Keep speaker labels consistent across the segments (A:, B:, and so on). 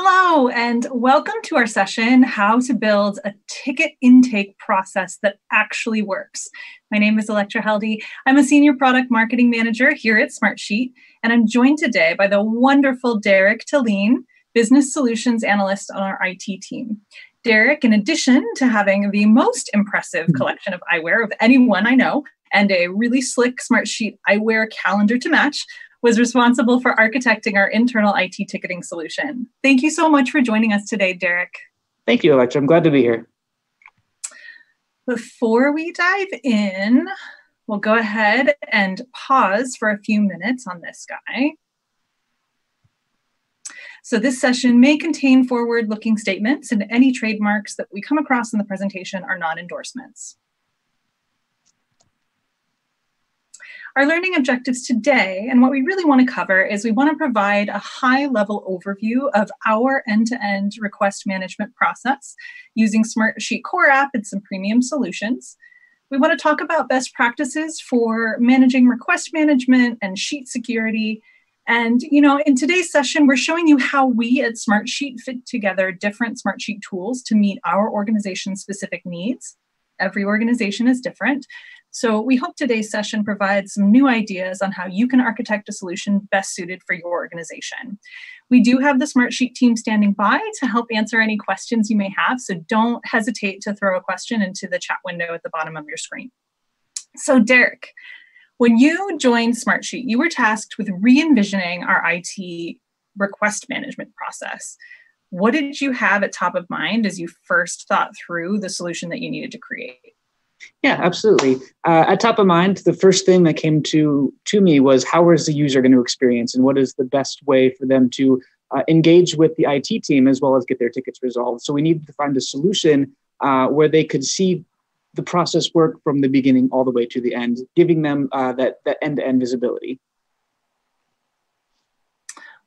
A: Hello, and welcome to our session How to Build a Ticket Intake Process That Actually Works. My name is Electra Heldy. I'm a Senior Product Marketing Manager here at Smartsheet, and I'm joined today by the wonderful Derek Talene, Business Solutions Analyst on our IT team. Derek, in addition to having the most impressive hmm. collection of eyewear of anyone I know, and a really slick Smartsheet eyewear calendar to match, was responsible for architecting our internal IT ticketing solution. Thank you so much for joining us today, Derek.
B: Thank you, Electra. I'm glad to be here.
A: Before we dive in, we'll go ahead and pause for a few minutes on this guy. So, this session may contain forward looking statements, and any trademarks that we come across in the presentation are not endorsements. Our learning objectives today, and what we really want to cover, is we want to provide a high level overview of our end to end request management process using Smartsheet Core App and some premium solutions. We want to talk about best practices for managing request management and sheet security. And, you know, in today's session, we're showing you how we at Smartsheet fit together different Smartsheet tools to meet our organization's specific needs. Every organization is different. So we hope today's session provides some new ideas on how you can architect a solution best suited for your organization. We do have the Smartsheet team standing by to help answer any questions you may have, so don't hesitate to throw a question into the chat window at the bottom of your screen. So Derek, when you joined Smartsheet, you were tasked with re-envisioning our IT request management process. What did you have at top of mind as you first thought through the solution that you needed to create?
B: Yeah, absolutely. Uh, at top of mind, the first thing that came to to me was how is the user going to experience, and what is the best way for them to uh, engage with the IT team as well as get their tickets resolved. So we needed to find a solution uh, where they could see the process work from the beginning all the way to the end, giving them uh, that that end to end visibility.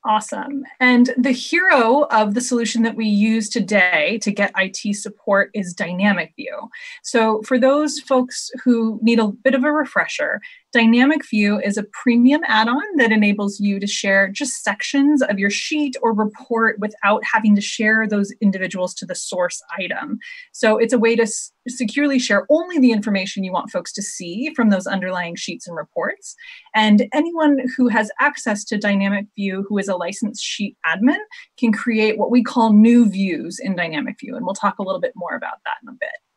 A: Awesome. And the hero of the solution that we use today to get IT support is Dynamic View. So, for those folks who need a bit of a refresher, Dynamic View is a premium add on that enables you to share just sections of your sheet or report without having to share those individuals to the source item. So, it's a way to s- securely share only the information you want folks to see from those underlying sheets and reports. And anyone who has access to Dynamic View who is a licensed sheet admin can create what we call new views in Dynamic View. And we'll talk a little bit more about that in a bit.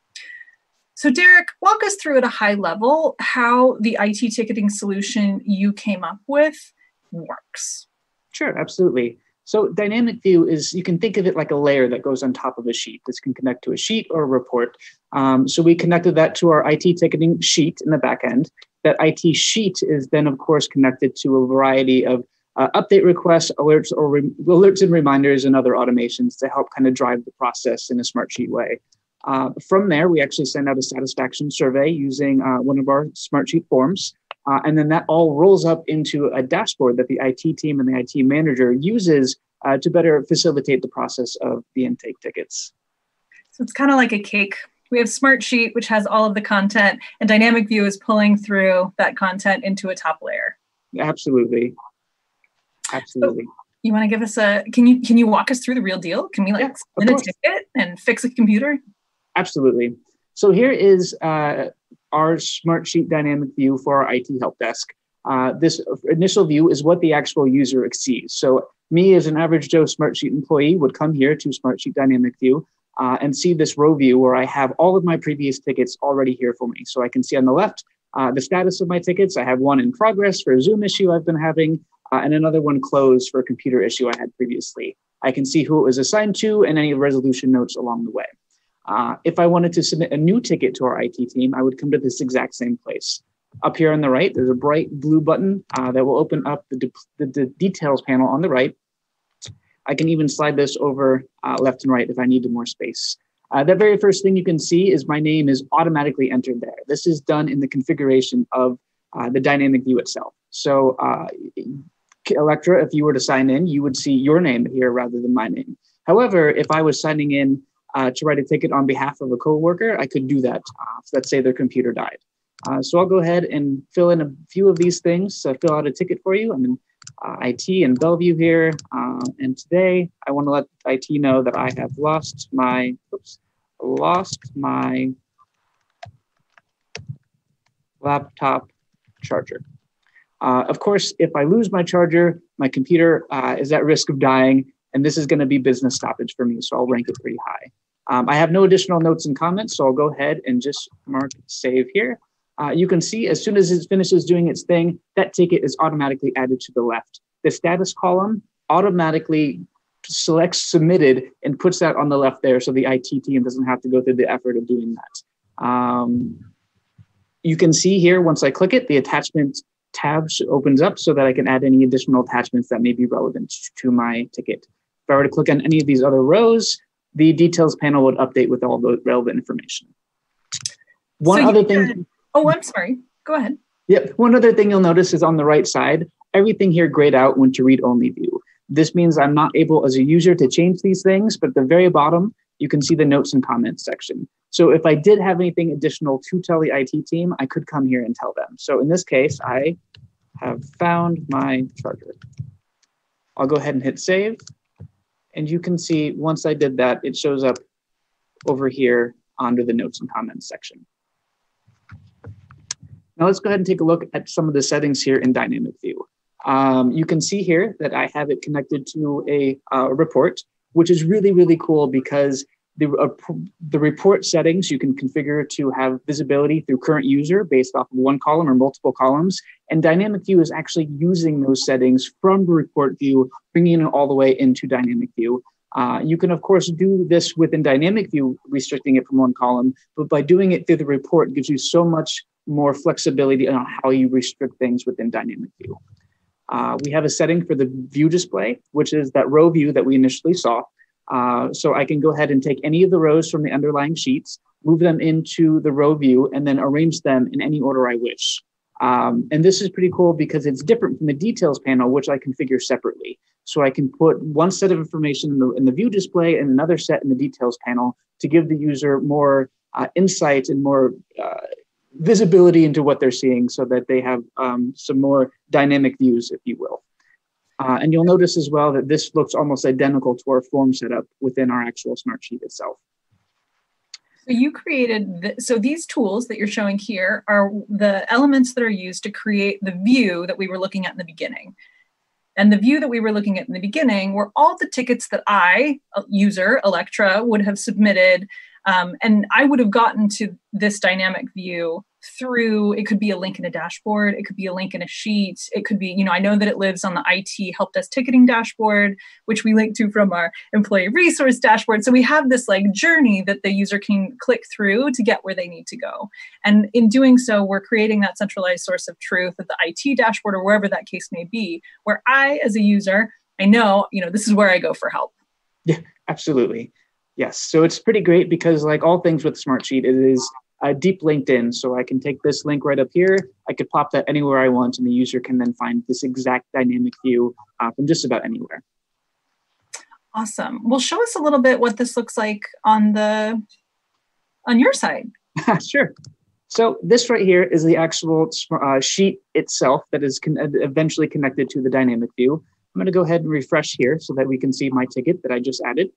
A: So, Derek, walk us through at a high level how the IT ticketing solution you came up with works.
B: Sure, absolutely. So, dynamic view is you can think of it like a layer that goes on top of a sheet. This can connect to a sheet or a report. Um, so, we connected that to our IT ticketing sheet in the back end. That IT sheet is then, of course, connected to a variety of uh, update requests, alerts, or re- alerts and reminders, and other automations to help kind of drive the process in a Smartsheet way. Uh, from there, we actually send out a satisfaction survey using uh, one of our Smartsheet forms. Uh, and then that all rolls up into a dashboard that the IT team and the IT manager uses uh, to better facilitate the process of the intake tickets.
A: So it's kind of like a cake. We have Smartsheet, which has all of the content, and Dynamic View is pulling through that content into a top layer.
B: Absolutely. Absolutely. So
A: you want to give us a can you can you walk us through the real deal? Can we like yeah, a ticket and fix a computer?
B: Absolutely. So here is uh, our Smartsheet dynamic view for our IT help desk. Uh, this initial view is what the actual user sees. So me as an average Joe Smartsheet employee would come here to Smartsheet dynamic view uh, and see this row view where I have all of my previous tickets already here for me. So I can see on the left uh, the status of my tickets. I have one in progress for a Zoom issue I've been having, uh, and another one closed for a computer issue I had previously. I can see who it was assigned to and any resolution notes along the way. Uh, if I wanted to submit a new ticket to our IT team, I would come to this exact same place. Up here on the right, there's a bright blue button uh, that will open up the, de- the, the, details panel on the right. I can even slide this over uh, left and right if I needed more space. Uh, the very first thing you can see is my name is automatically entered there. This is done in the configuration of uh, the dynamic view itself. So uh, Electra, if you were to sign in, you would see your name here rather than my name. However, if I was signing in uh, to write a ticket on behalf of a coworker, I could do that. Uh, let's say their computer died. Uh, so I'll go ahead and fill in a few of these things, uh, fill out a ticket for you. I'm in uh, IT in Bellevue here. Uh, and today I want to let IT know that I have lost my, oops, lost my laptop charger. Of course, if I lose my charger, my computer is at risk of dying, and this is going to be business stoppage for me, so I'll rank it pretty high. Um, I have no additional notes and comments, so I'll go ahead and just mark save here. Uh, you can see as soon as it finishes doing its thing, that ticket is automatically added to the left. The status column automatically selects submitted and puts that on the left there so the IT team doesn't have to go through the effort of doing that. Um, you can see here, once I click it, the attachment tab opens up so that I can add any additional attachments that may be relevant to my ticket. If I were to click on any of these other rows, the details panel would update with all the relevant information.
A: One so other thing. oh, I'm sorry. Go ahead.
B: Yep. One other thing you'll notice is on the right side, everything here grayed out went to read only view. This means I'm not able as a user to change these things, but at the very bottom, you can see the notes and comments section. So if I did have anything additional to tell the IT team, I could come here and tell them. So in this case, I have found my charger. I'll go ahead and hit save. And you can see once I did that, it shows up over here under the notes and comments section. Now let's go ahead and take a look at some of the settings here in Dynamic View. Um, you can see here that I have it connected to a uh, report, which is really, really cool because the, uh, the report settings you can configure to have visibility through current user based off of one column or multiple columns. And Dynamic View is actually using those settings from the report view, bringing it all the way into Dynamic View. Uh, you can, of course, do this within Dynamic View, restricting it from one column, but by doing it through the report, gives you so much more flexibility on how you restrict things within Dynamic View. Uh, we have a setting for the view display, which is that row view that we initially saw. Uh, so I can go ahead and take any of the rows from the underlying sheets, move them into the row view, and then arrange them in any order I wish. Um, and this is pretty cool because it's different from the details panel, which I configure separately. So I can put one set of information in the, in the view display and another set in the details panel to give the user more uh, insight and more uh, visibility into what they're seeing so that they have um, some more dynamic views, if you will. Uh, and you'll notice as well that this looks almost identical to our form setup within our actual smart sheet itself.
A: So you created, the, so these tools that you're showing here are the elements that are used to create the view that we were looking at in the beginning. And the view that we were looking at in the beginning were all the tickets that I, user, Electra, would have submitted um, and I would have gotten to this dynamic view through it could be a link in a dashboard, it could be a link in a sheet, it could be, you know, I know that it lives on the IT help desk ticketing dashboard, which we link to from our employee resource dashboard. So we have this like journey that the user can click through to get where they need to go. And in doing so, we're creating that centralized source of truth at the IT dashboard or wherever that case may be, where I, as a user, I know, you know, this is where I go for help.
B: Yeah, absolutely. Yes. So it's pretty great because, like all things with Smartsheet, it is a deep LinkedIn. So I can take this link right up here. I could pop that anywhere I want, and the user can then find this exact dynamic view uh, from just about anywhere.
A: Awesome. Well, show us a little bit what this looks like on the on your side.
B: sure. So this right here is the actual uh, sheet itself that is con- eventually connected to the dynamic view. I'm going to go ahead and refresh here so that we can see my ticket that I just added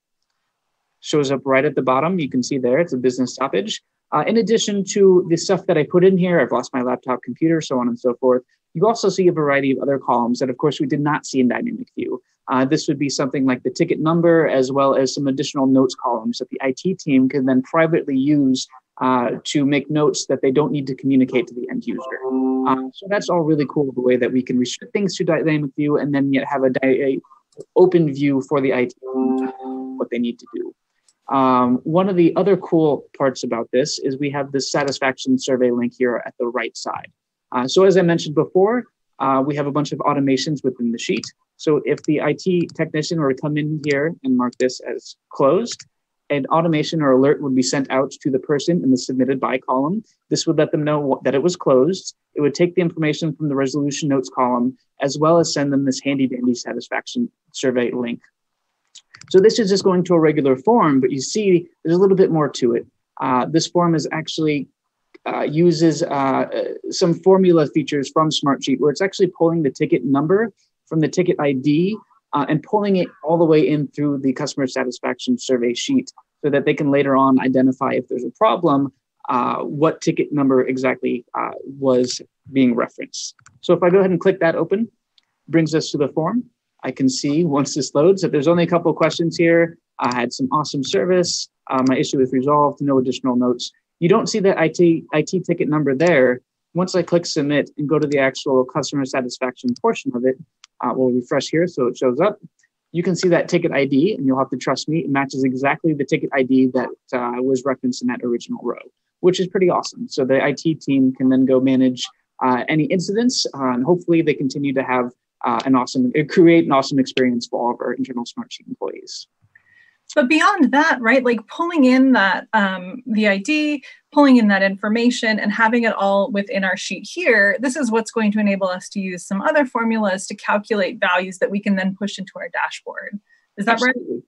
B: shows up right at the bottom. You can see there, it's a business stoppage. Uh, in addition to the stuff that I put in here, I've lost my laptop computer, so on and so forth. You also see a variety of other columns that, of course, we did not see in Dynamic View. Uh, this would be something like the ticket number, as well as some additional notes columns that the IT team can then privately use uh, to make notes that they don't need to communicate to the end user. Uh, so that's all really cool, the way that we can restrict things to Dynamic View and then yet have a, a open view for the IT what they need to do. Um, one of the other cool parts about this is we have the satisfaction survey link here at the right side. Uh, so as I mentioned before, uh, we have a bunch of automations within the sheet. So if the IT technician were to come in here and mark this as closed, an automation or alert would be sent out to the person in the submitted by column. This would let them know that it was closed. It would take the information from the resolution notes column, as well as send them this handy dandy satisfaction survey link so this is just going to a regular form, but you see there's a little bit more to it. Uh, this form is actually uh, uses uh, some formula features from Smartsheet where it's actually pulling the ticket number from the ticket ID uh, and pulling it all the way in through the customer satisfaction survey sheet so that they can later on identify if there's a problem, uh, what ticket number exactly uh, was being referenced. So if I go ahead and click that open, brings us to the form. I can see once this loads that there's only a couple questions here. I had some awesome service. Uh, my issue is resolved, no additional notes. You don't see that IT, IT ticket number there. Once I click submit and go to the actual customer satisfaction portion of it, uh, we'll refresh here so it shows up. You can see that ticket ID, and you'll have to trust me, it matches exactly the ticket ID that uh, was referenced in that original row, which is pretty awesome. So the IT team can then go manage uh, any incidents, uh, and hopefully they continue to have uh, an awesome, create an awesome experience for all of our internal Smartsheet employees
A: but beyond that right like pulling in that um, the id pulling in that information and having it all within our sheet here this is what's going to enable us to use some other formulas to calculate values that we can then push into our dashboard is that
B: Absolutely.
A: right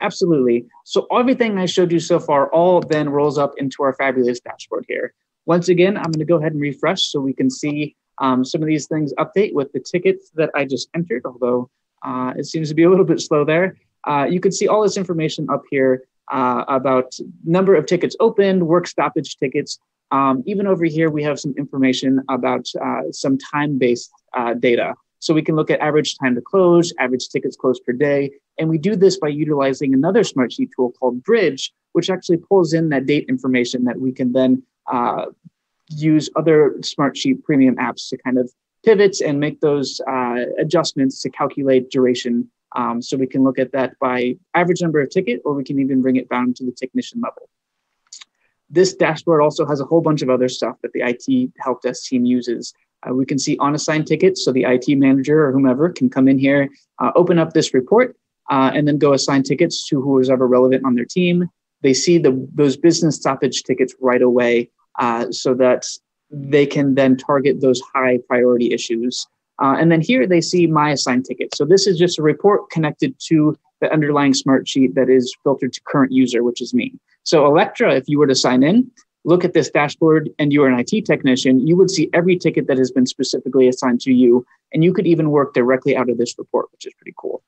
B: Absolutely. So everything I showed you so far all then rolls up into our fabulous dashboard here. Once again, I'm going to go ahead and refresh so we can see um, some of these things update with the tickets that I just entered, although uh, it seems to be a little bit slow there uh, you can see all this information up here uh, about number of tickets opened, work stoppage tickets. Um, even over here, we have some information about uh, some time-based uh, data. So we can look at average time to close, average tickets closed per day. And we do this by utilizing another Smartsheet tool called Bridge, which actually pulls in that date information that we can then uh, use other Smartsheet premium apps to kind of pivot and make those uh, adjustments to calculate duration um, so we can look at that by average number of ticket, or we can even bring it down to the technician level. This dashboard also has a whole bunch of other stuff that the IT help desk team uses. Uh, we can see unassigned tickets, so the IT manager or whomever can come in here, uh, open up this report, uh, and then go assign tickets to who is ever relevant on their team. They see the, those business stoppage tickets right away uh, so that they can then target those high priority issues uh, and then here they see my assigned ticket. So this is just a report connected to the underlying smart sheet that is filtered to current user, which is me. So Electra, if you were to sign in, look at this dashboard and you're an IT technician, you would see every ticket that has been specifically assigned to you. And you could even work directly out of this report, which is pretty cool.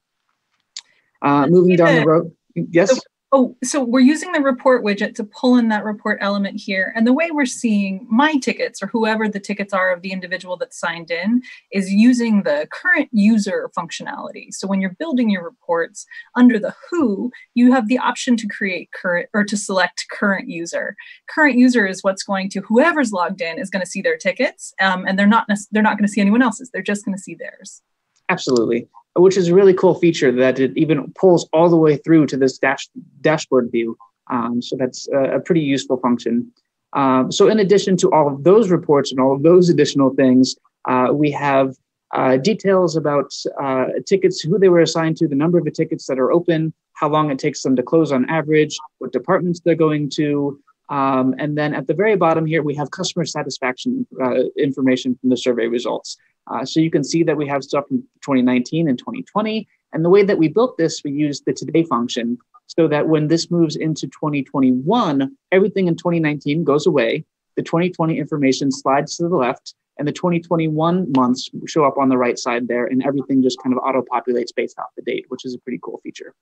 B: Uh, moving down the road. Yes.
A: Oh, so we're using the report widget to pull in that report element here. And the way we're seeing my tickets or whoever the tickets are of the individual that's signed in is using the current user functionality. So when you're building your reports under the who, you have the option to create current or to select current user. Current user is what's going to whoever's logged in is going to see their tickets, um, and they're not they're not going to see anyone else's. They're just going to see theirs.
B: Absolutely which is a really cool feature that it even pulls all the way through to this dash, dashboard view. Um, so that's a, a, pretty useful function. Um, so in addition to all of those reports and all of those additional things, uh, we have uh, details about uh, tickets, who they were assigned to, the number of the tickets that are open, how long it takes them to close on average, what departments they're going to. Um, and then at the very bottom here, we have customer satisfaction uh, information from the survey results. Uh, so you can see that we have stuff from 2019 and 2020. And the way that we built this, we used the today function so that when this moves into 2021, everything in 2019 goes away. The 2020 information slides to the left, and the 2021 months show up on the right side there, and everything just kind of auto populates based off the date, which is a pretty cool feature.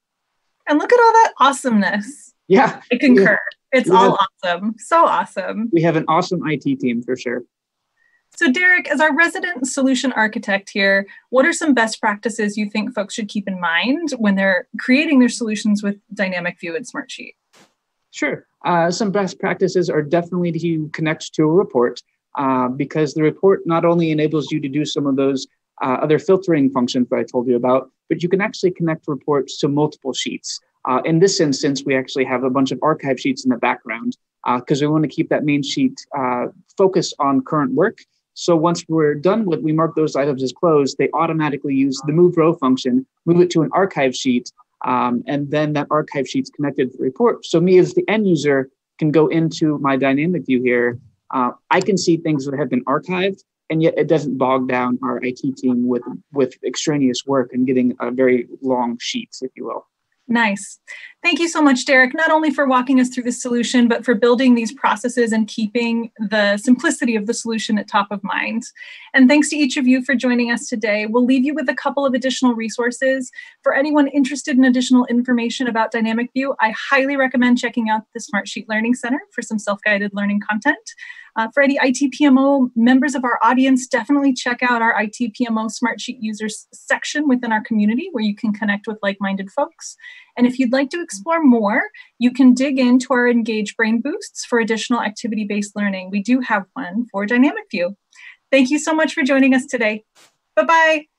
A: And look at all that awesomeness.
B: Yeah.
A: I concur. Yeah. It's all awesome. So awesome.
B: We have an awesome IT team for sure.
A: So, Derek, as our resident solution architect here, what are some best practices you think folks should keep in mind when they're creating their solutions with Dynamic View and Smartsheet?
B: Sure. Uh, some best practices are definitely to connect to a report uh, because the report not only enables you to do some of those uh, other filtering functions that I told you about, but you can actually connect reports to multiple sheets. Uh, in this instance, we actually have a bunch of archive sheets in the background because uh, we want to keep that main sheet uh, focused on current work so once we're done with, we mark those items as closed, they automatically use the move row function, move it to an archive sheet, um, and then that archive sheet's connected to the report. So me as the end user can go into my dynamic view here. Uh, I can see things that have been archived, and yet it doesn't bog down our IT team with with extraneous work and getting a very long sheets, if you will.
A: Nice. Thank you so much, Derek, not only for walking us through the solution, but for building these processes and keeping the simplicity of the solution at top of mind. And thanks to each of you for joining us today. We'll leave you with a couple of additional resources. For anyone interested in additional information about Dynamic View, I highly recommend checking out the Smartsheet Learning Center for some self guided learning content. Uh, for any ITPMO members of our audience, definitely check out our ITPMO Smartsheet users section within our community where you can connect with like minded folks. And if you'd like to explore more, you can dig into our Engage Brain Boosts for additional activity based learning. We do have one for Dynamic View. Thank you so much for joining us today. Bye bye.